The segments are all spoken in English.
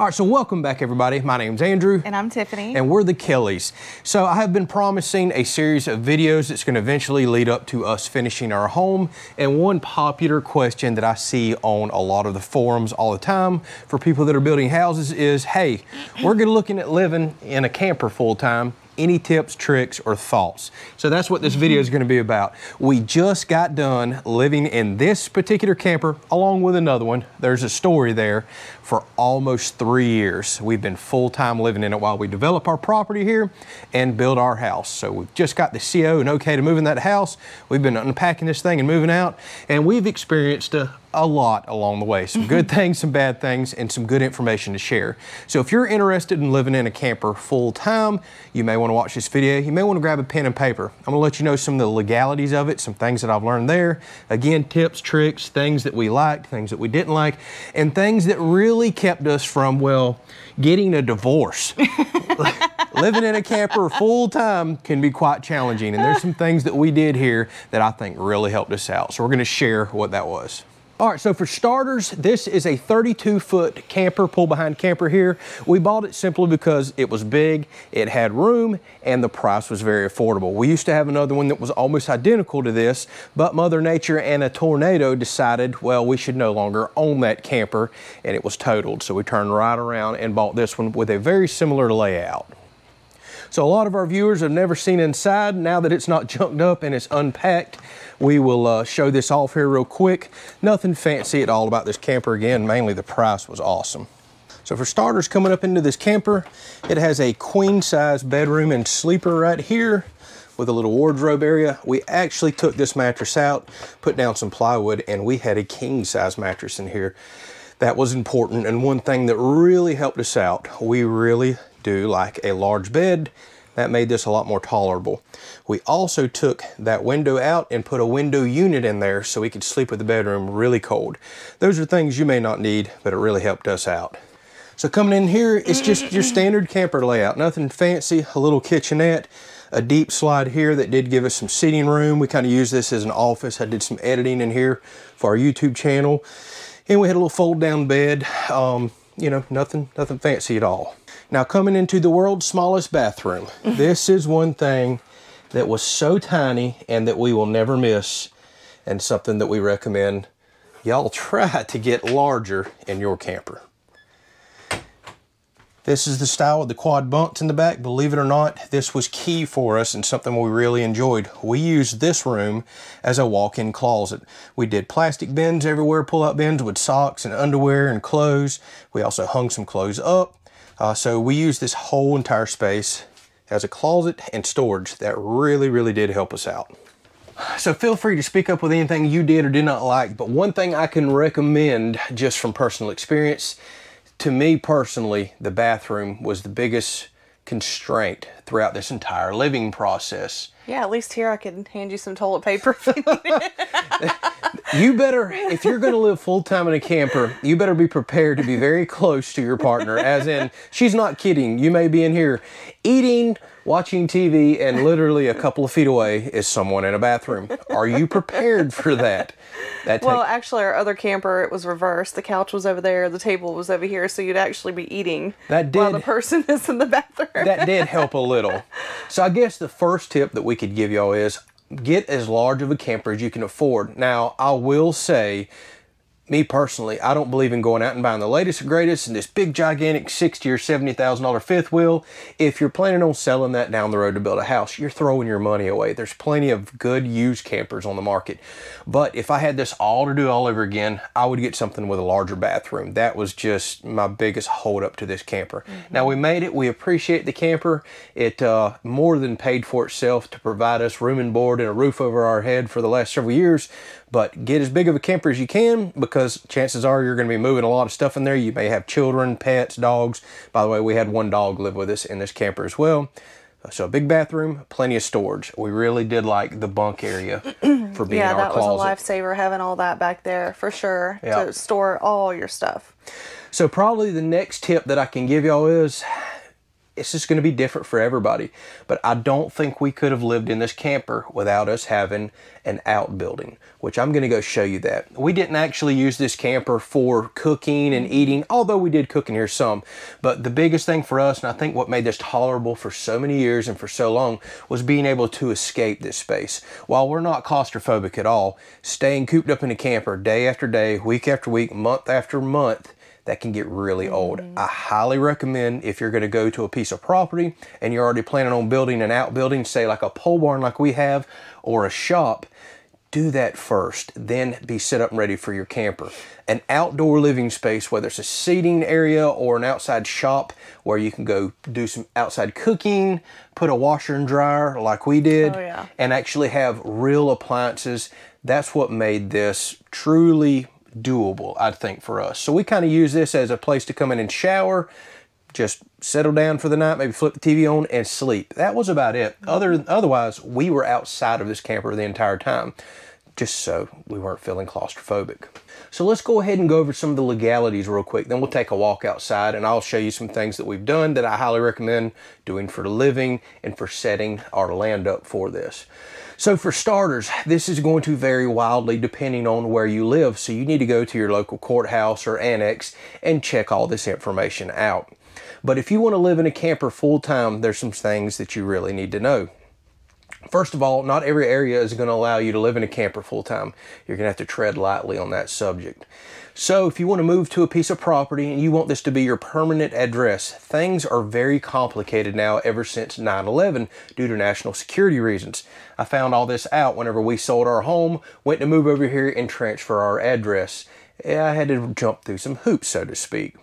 All right, so welcome back, everybody. My name's Andrew. And I'm Tiffany. And we're the Kelleys. So I have been promising a series of videos that's going to eventually lead up to us finishing our home. And one popular question that I see on a lot of the forums all the time for people that are building houses is, hey, we're going to looking at living in a camper full time any tips, tricks, or thoughts. So that's what this video is going to be about. We just got done living in this particular camper along with another one. There's a story there for almost three years. We've been full-time living in it while we develop our property here and build our house. So we've just got the CO and okay to move in that house. We've been unpacking this thing and moving out and we've experienced a, a lot along the way. Some good mm-hmm. things, some bad things, and some good information to share. So if you're interested in living in a camper full time, you may want to watch this video. You may want to grab a pen and paper. I'm going to let you know some of the legalities of it, some things that I've learned there. Again, tips, tricks, things that we liked, things that we didn't like, and things that really kept us from, well, getting a divorce. living in a camper full time can be quite challenging. And there's some things that we did here that I think really helped us out. So we're going to share what that was. All right, so for starters, this is a 32 foot camper, pull behind camper here. We bought it simply because it was big, it had room, and the price was very affordable. We used to have another one that was almost identical to this, but Mother Nature and a tornado decided, well, we should no longer own that camper, and it was totaled. So we turned right around and bought this one with a very similar layout. So a lot of our viewers have never seen inside. Now that it's not junked up and it's unpacked, we will uh, show this off here real quick. Nothing fancy at all about this camper. Again, mainly the price was awesome. So for starters, coming up into this camper, it has a queen size bedroom and sleeper right here with a little wardrobe area. We actually took this mattress out, put down some plywood, and we had a king size mattress in here. That was important. And one thing that really helped us out, we really do like a large bed. That made this a lot more tolerable. We also took that window out and put a window unit in there so we could sleep with the bedroom really cold. Those are things you may not need, but it really helped us out. So coming in here, it's just your standard camper layout. Nothing fancy, a little kitchenette, a deep slide here that did give us some seating room. We kind of use this as an office. I did some editing in here for our YouTube channel. And we had a little fold down bed. Um, you know, nothing, nothing fancy at all. Now coming into the world's smallest bathroom, mm-hmm. this is one thing that was so tiny and that we will never miss and something that we recommend y'all try to get larger in your camper. This is the style of the quad bunks in the back. Believe it or not, this was key for us and something we really enjoyed. We used this room as a walk-in closet. We did plastic bins everywhere, pull-out bins with socks and underwear and clothes. We also hung some clothes up uh, so we use this whole entire space as a closet and storage. That really, really did help us out. So feel free to speak up with anything you did or did not like, but one thing I can recommend just from personal experience, to me personally, the bathroom was the biggest constraint throughout this entire living process. Yeah, at least here I can hand you some toilet paper. you better, if you're going to live full time in a camper, you better be prepared to be very close to your partner. As in, she's not kidding. You may be in here eating, watching TV, and literally a couple of feet away is someone in a bathroom. Are you prepared for that? That well, actually, our other camper it was reversed. The couch was over there, the table was over here, so you'd actually be eating that did, while the person is in the bathroom. that did help a little. So I guess the first tip that we could give y'all is get as large of a camper as you can afford. Now, I will say me personally, I don't believe in going out and buying the latest and greatest and this big gigantic sixty or seventy thousand dollar fifth wheel. If you're planning on selling that down the road to build a house, you're throwing your money away. There's plenty of good used campers on the market. But if I had this all to do all over again, I would get something with a larger bathroom. That was just my biggest holdup to this camper. Mm -hmm. Now we made it. We appreciate the camper. It uh, more than paid for itself to provide us room and board and a roof over our head for the last several years. But get as big of a camper as you can because chances are you're going to be moving a lot of stuff in there. You may have children, pets, dogs. By the way, we had one dog live with us in this camper as well. So a big bathroom, plenty of storage. We really did like the bunk area for being yeah, our closet. Yeah, that was a lifesaver having all that back there for sure yep. to store all your stuff. So probably the next tip that I can give y'all is it's just going to be different for everybody. But I don't think we could have lived in this camper without us having an outbuilding, which I'm going to go show you that. We didn't actually use this camper for cooking and eating, although we did cook in here some. But the biggest thing for us, and I think what made this tolerable for so many years and for so long, was being able to escape this space. While we're not claustrophobic at all, staying cooped up in a camper day after day, week after week, month after month, that can get really old. Mm. I highly recommend if you're going to go to a piece of property and you're already planning on building an outbuilding, say like a pole barn like we have, or a shop, do that first, then be set up and ready for your camper. An outdoor living space, whether it's a seating area or an outside shop where you can go do some outside cooking, put a washer and dryer like we did, oh, yeah. and actually have real appliances. That's what made this truly doable, I think, for us. So we kind of use this as a place to come in and shower, just settle down for the night, maybe flip the TV on and sleep. That was about it. Other otherwise, we were outside of this camper the entire time, just so we weren't feeling claustrophobic. So let's go ahead and go over some of the legalities real quick. Then we'll take a walk outside and I'll show you some things that we've done that I highly recommend doing for the living and for setting our land up for this. So for starters, this is going to vary wildly depending on where you live. So you need to go to your local courthouse or annex and check all this information out. But if you want to live in a camper full time, there's some things that you really need to know. First of all, not every area is going to allow you to live in a camper full time. You're going to have to tread lightly on that subject. So if you want to move to a piece of property and you want this to be your permanent address, things are very complicated now ever since 9-11 due to national security reasons. I found all this out whenever we sold our home, went to move over here and transfer our address. I had to jump through some hoops, so to speak.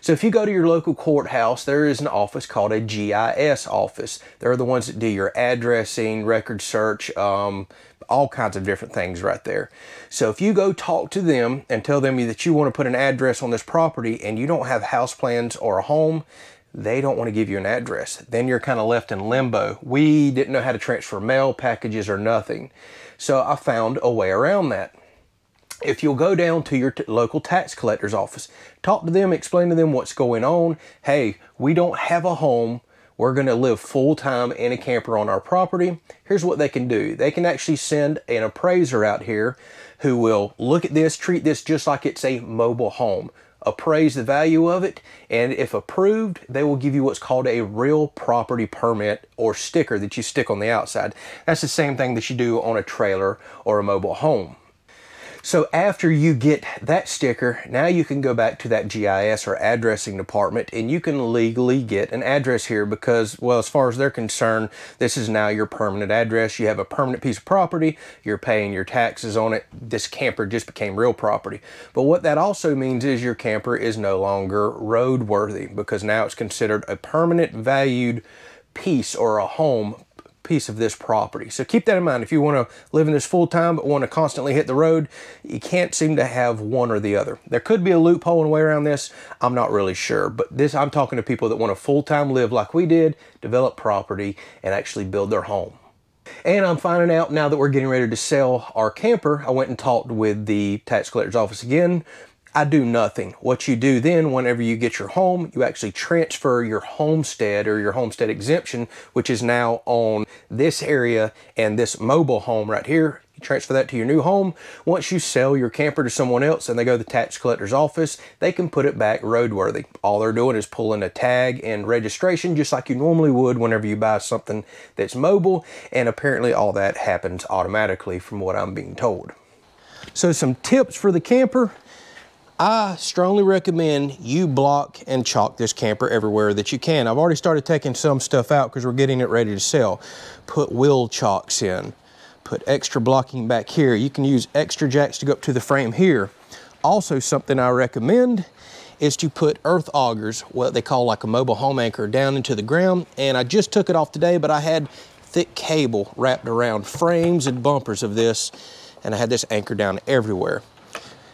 So if you go to your local courthouse, there is an office called a GIS office. They're the ones that do your addressing, record search, um, all kinds of different things right there. So if you go talk to them and tell them that you want to put an address on this property and you don't have house plans or a home, they don't want to give you an address. Then you're kind of left in limbo. We didn't know how to transfer mail packages or nothing. So I found a way around that if you'll go down to your local tax collector's office, talk to them, explain to them what's going on. Hey, we don't have a home. We're going to live full time in a camper on our property. Here's what they can do they can actually send an appraiser out here who will look at this, treat this just like it's a mobile home, appraise the value of it, and if approved, they will give you what's called a real property permit or sticker that you stick on the outside. That's the same thing that you do on a trailer or a mobile home. So after you get that sticker, now you can go back to that GIS or addressing department and you can legally get an address here because, well, as far as they're concerned, this is now your permanent address. You have a permanent piece of property, you're paying your taxes on it. This camper just became real property. But what that also means is your camper is no longer roadworthy because now it's considered a permanent valued piece or a home piece of this property. So keep that in mind. If you want to live in this full time but want to constantly hit the road, you can't seem to have one or the other. There could be a loophole in a way around this. I'm not really sure. But this, I'm talking to people that want to full time live like we did, develop property, and actually build their home. And I'm finding out now that we're getting ready to sell our camper. I went and talked with the tax collector's office again. I do nothing. What you do then, whenever you get your home, you actually transfer your homestead or your homestead exemption, which is now on this area and this mobile home right here. You transfer that to your new home. Once you sell your camper to someone else and they go to the tax collector's office, they can put it back roadworthy. All they're doing is pulling a tag and registration just like you normally would whenever you buy something that's mobile. And apparently all that happens automatically from what I'm being told. So some tips for the camper. I strongly recommend you block and chock this camper everywhere that you can. I've already started taking some stuff out because we're getting it ready to sell. Put wheel chocks in. Put extra blocking back here. You can use extra jacks to go up to the frame here. Also something I recommend is to put earth augers, what they call like a mobile home anchor, down into the ground. And I just took it off today, but I had thick cable wrapped around frames and bumpers of this, and I had this anchor down everywhere.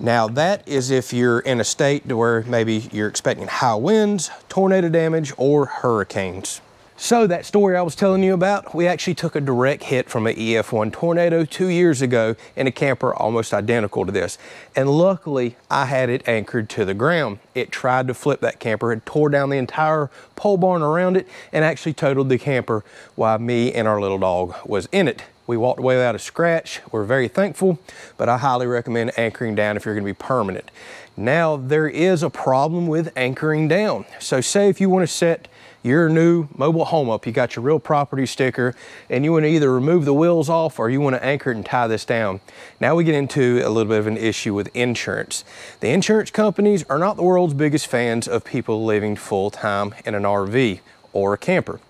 Now that is if you're in a state to where maybe you're expecting high winds, tornado damage, or hurricanes. So that story I was telling you about, we actually took a direct hit from an EF1 tornado two years ago in a camper almost identical to this. And luckily I had it anchored to the ground. It tried to flip that camper, it tore down the entire pole barn around it and actually totaled the camper while me and our little dog was in it. We walked away without a scratch. We're very thankful, but I highly recommend anchoring down if you're gonna be permanent. Now there is a problem with anchoring down. So say if you wanna set your new mobile home up, you got your real property sticker, and you want to either remove the wheels off or you want to anchor it and tie this down. Now we get into a little bit of an issue with insurance. The insurance companies are not the world's biggest fans of people living full-time in an RV or a camper.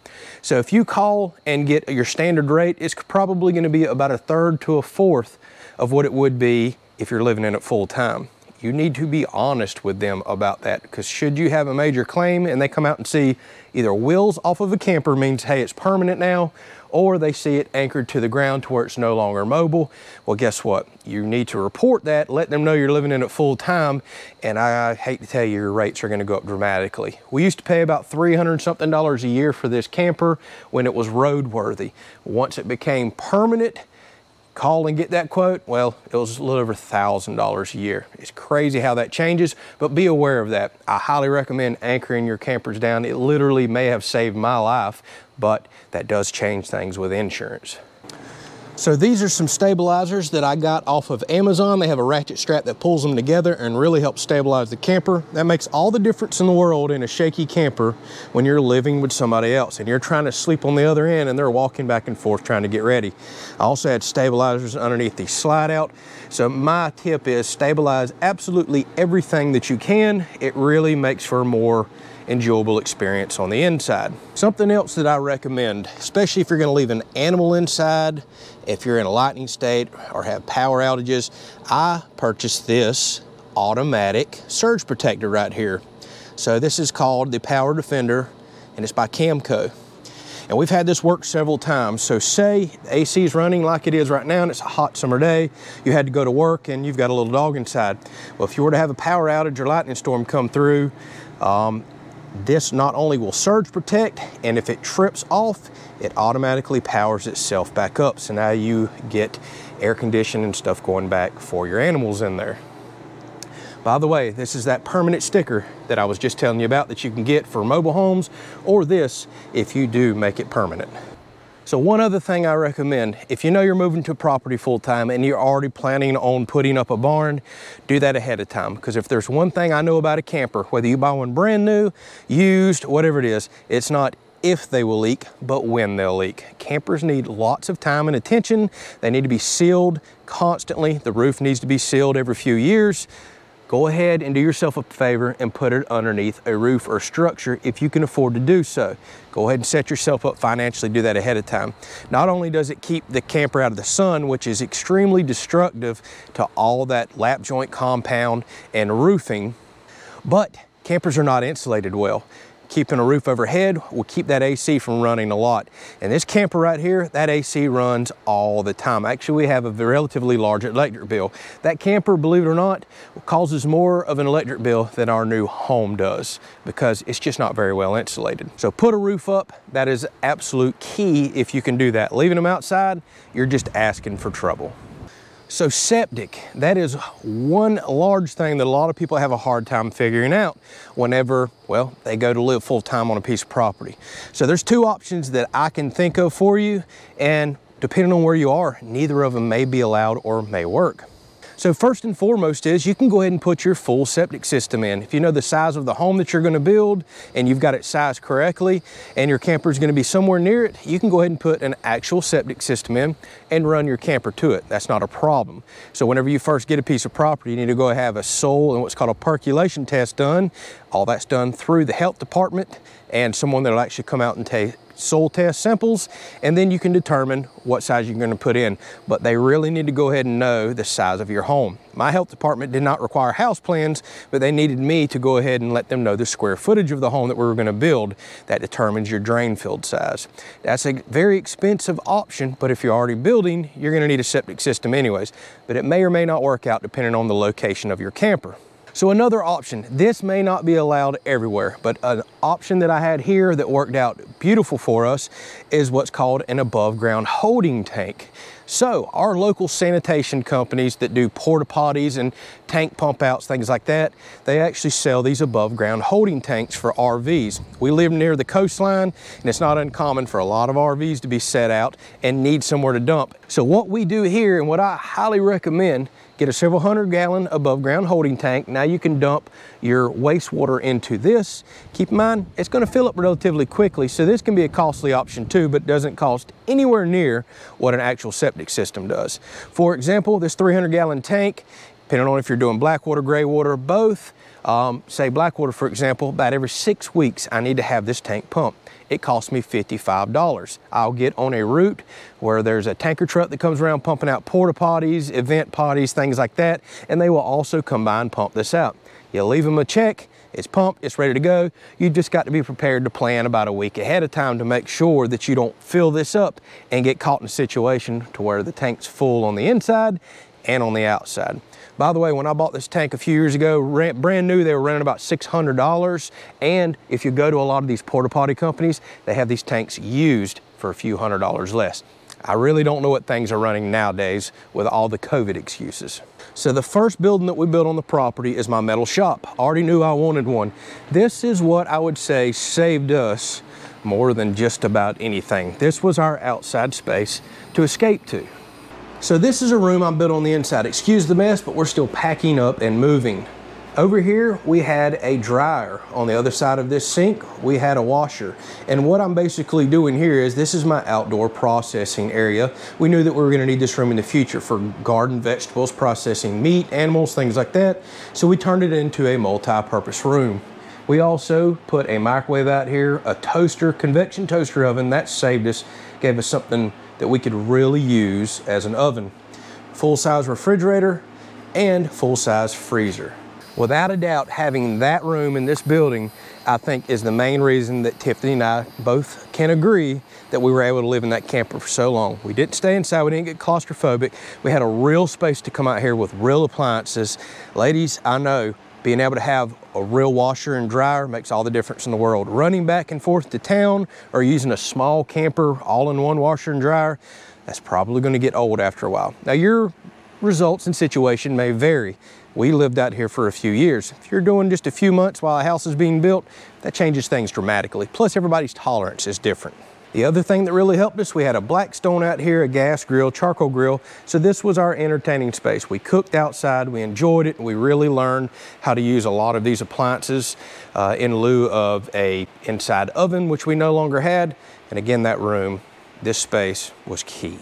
So if you call and get your standard rate, it's probably going to be about a third to a fourth of what it would be if you're living in it full time you need to be honest with them about that because should you have a major claim and they come out and see either wheels off of a camper means, hey, it's permanent now, or they see it anchored to the ground to where it's no longer mobile, well, guess what? You need to report that, let them know you're living in it full time, and I hate to tell you, your rates are gonna go up dramatically. We used to pay about 300 something dollars a year for this camper when it was roadworthy. Once it became permanent, call and get that quote, well, it was a little over $1,000 a year. It's crazy how that changes, but be aware of that. I highly recommend anchoring your campers down. It literally may have saved my life, but that does change things with insurance. So these are some stabilizers that I got off of Amazon. They have a ratchet strap that pulls them together and really helps stabilize the camper. That makes all the difference in the world in a shaky camper when you're living with somebody else and you're trying to sleep on the other end and they're walking back and forth trying to get ready. I also had stabilizers underneath the slide out. So my tip is stabilize absolutely everything that you can. It really makes for more enjoyable experience on the inside. Something else that I recommend, especially if you're gonna leave an animal inside, if you're in a lightning state or have power outages, I purchased this automatic surge protector right here. So this is called the Power Defender and it's by Camco. And we've had this work several times. So say AC is running like it is right now and it's a hot summer day, you had to go to work and you've got a little dog inside. Well, if you were to have a power outage or lightning storm come through, um, this not only will surge protect, and if it trips off, it automatically powers itself back up. So now you get air conditioning and stuff going back for your animals in there. By the way, this is that permanent sticker that I was just telling you about that you can get for mobile homes, or this if you do make it permanent. So one other thing I recommend, if you know you're moving to a property full time and you're already planning on putting up a barn, do that ahead of time. Because if there's one thing I know about a camper, whether you buy one brand new, used, whatever it is, it's not if they will leak, but when they'll leak. Campers need lots of time and attention. They need to be sealed constantly. The roof needs to be sealed every few years go ahead and do yourself a favor and put it underneath a roof or structure if you can afford to do so. Go ahead and set yourself up financially, do that ahead of time. Not only does it keep the camper out of the sun, which is extremely destructive to all that lap joint compound and roofing, but campers are not insulated well keeping a roof overhead will keep that AC from running a lot. And this camper right here, that AC runs all the time. Actually, we have a relatively large electric bill. That camper, believe it or not, causes more of an electric bill than our new home does because it's just not very well insulated. So put a roof up. That is absolute key if you can do that. Leaving them outside, you're just asking for trouble. So septic, that is one large thing that a lot of people have a hard time figuring out whenever, well, they go to live full time on a piece of property. So there's two options that I can think of for you and depending on where you are, neither of them may be allowed or may work. So first and foremost is you can go ahead and put your full septic system in. If you know the size of the home that you're gonna build and you've got it sized correctly and your camper is gonna be somewhere near it, you can go ahead and put an actual septic system in and run your camper to it. That's not a problem. So whenever you first get a piece of property, you need to go have a soil and what's called a percolation test done. All that's done through the health department and someone that'll actually come out and take soil test samples, and then you can determine what size you're gonna put in. But they really need to go ahead and know the size of your home. My health department did not require house plans, but they needed me to go ahead and let them know the square footage of the home that we were gonna build. That determines your drain field size. That's a very expensive option, but if you're already building, you're gonna need a septic system anyways. But it may or may not work out depending on the location of your camper. So another option, this may not be allowed everywhere, but an option that I had here that worked out beautiful for us is what's called an above ground holding tank. So our local sanitation companies that do porta potties and tank pump outs, things like that, they actually sell these above ground holding tanks for RVs. We live near the coastline and it's not uncommon for a lot of RVs to be set out and need somewhere to dump. So what we do here and what I highly recommend Get a several hundred gallon above ground holding tank. Now you can dump your wastewater into this. Keep in mind, it's gonna fill up relatively quickly, so this can be a costly option too, but doesn't cost anywhere near what an actual septic system does. For example, this 300 gallon tank, depending on if you're doing black water, gray water, both, um, say Blackwater, for example, about every six weeks, I need to have this tank pumped. It costs me $55. I'll get on a route where there's a tanker truck that comes around pumping out porta potties, event potties, things like that, and they will also come by and pump this out. You leave them a check, it's pumped, it's ready to go. You just got to be prepared to plan about a week ahead of time to make sure that you don't fill this up and get caught in a situation to where the tank's full on the inside and on the outside. By the way, when I bought this tank a few years ago, brand new, they were running about $600. And if you go to a lot of these porta potty companies, they have these tanks used for a few hundred dollars less. I really don't know what things are running nowadays with all the COVID excuses. So the first building that we built on the property is my metal shop. I already knew I wanted one. This is what I would say saved us more than just about anything. This was our outside space to escape to. So this is a room I'm built on the inside. Excuse the mess, but we're still packing up and moving. Over here, we had a dryer. On the other side of this sink, we had a washer. And what I'm basically doing here is this is my outdoor processing area. We knew that we were gonna need this room in the future for garden vegetables, processing meat, animals, things like that. So we turned it into a multi-purpose room. We also put a microwave out here, a toaster, convection toaster oven. That saved us, gave us something that we could really use as an oven. Full-size refrigerator and full-size freezer. Without a doubt, having that room in this building, I think is the main reason that Tiffany and I both can agree that we were able to live in that camper for so long. We didn't stay inside, we didn't get claustrophobic. We had a real space to come out here with real appliances. Ladies, I know being able to have a real washer and dryer makes all the difference in the world. Running back and forth to town or using a small camper all-in-one washer and dryer, that's probably gonna get old after a while. Now your results and situation may vary. We lived out here for a few years. If you're doing just a few months while a house is being built, that changes things dramatically. Plus everybody's tolerance is different. The other thing that really helped us, we had a Blackstone out here, a gas grill, charcoal grill. So this was our entertaining space. We cooked outside, we enjoyed it, and we really learned how to use a lot of these appliances uh, in lieu of a inside oven, which we no longer had. And again, that room, this space was key.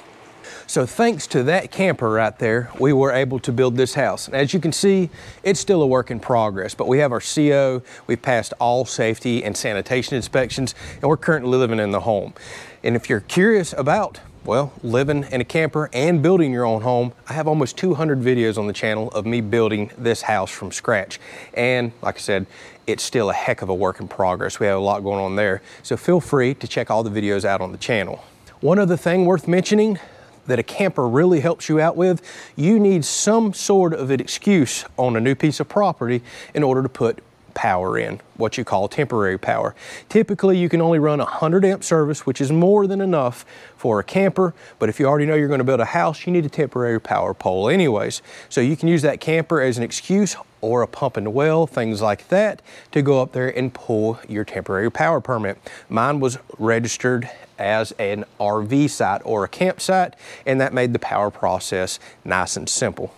So thanks to that camper right there, we were able to build this house. And as you can see, it's still a work in progress, but we have our CO, we've passed all safety and sanitation inspections, and we're currently living in the home. And if you're curious about well, living in a camper and building your own home, I have almost 200 videos on the channel of me building this house from scratch. And like I said, it's still a heck of a work in progress. We have a lot going on there. So feel free to check all the videos out on the channel. One other thing worth mentioning, that a camper really helps you out with, you need some sort of an excuse on a new piece of property in order to put power in, what you call temporary power. Typically, you can only run a 100 amp service, which is more than enough for a camper, but if you already know you're gonna build a house, you need a temporary power pole anyways. So you can use that camper as an excuse or a pump and well, things like that, to go up there and pull your temporary power permit. Mine was registered as an RV site or a campsite, and that made the power process nice and simple.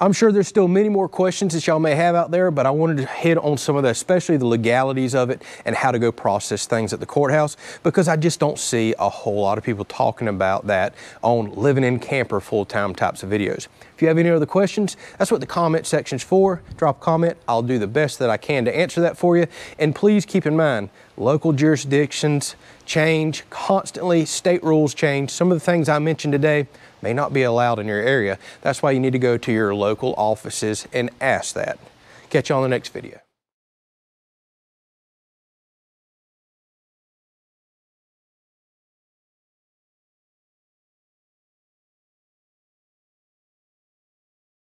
I'm sure there's still many more questions that y'all may have out there, but I wanted to hit on some of that, especially the legalities of it and how to go process things at the courthouse, because I just don't see a whole lot of people talking about that on living in camper full-time types of videos. If you have any other questions, that's what the comment section's for. Drop a comment. I'll do the best that I can to answer that for you. And please keep in mind, local jurisdictions change constantly, state rules change. Some of the things I mentioned today may not be allowed in your area. That's why you need to go to your local offices and ask that. Catch you on the next video.